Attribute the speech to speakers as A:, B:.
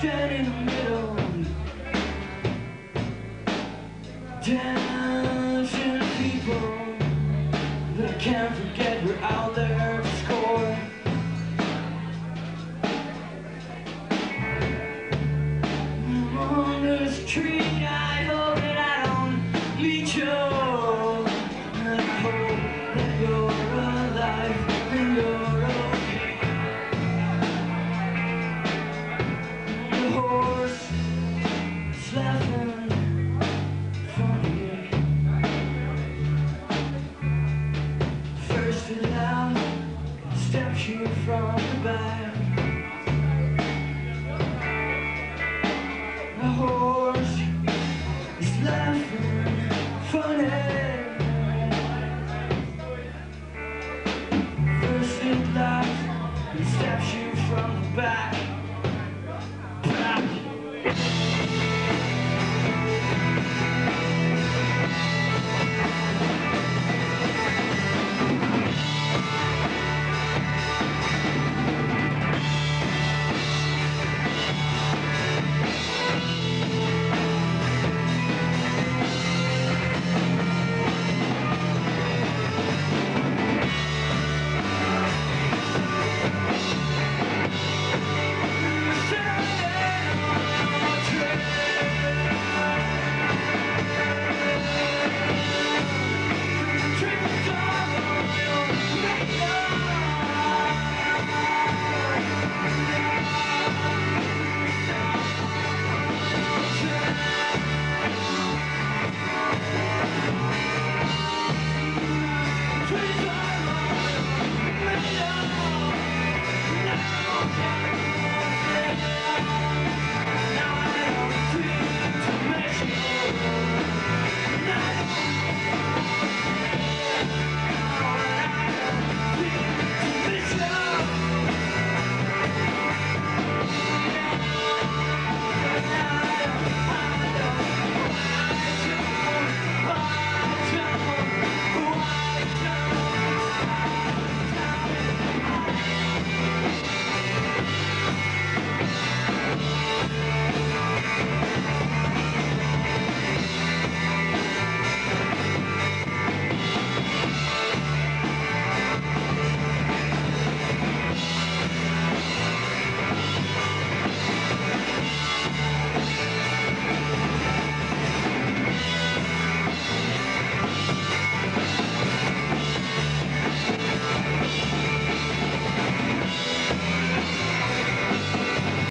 A: stand in the middle. Dancing people that I can't forget. from the back A horse is laughing funny. First it laughs and steps you from the back.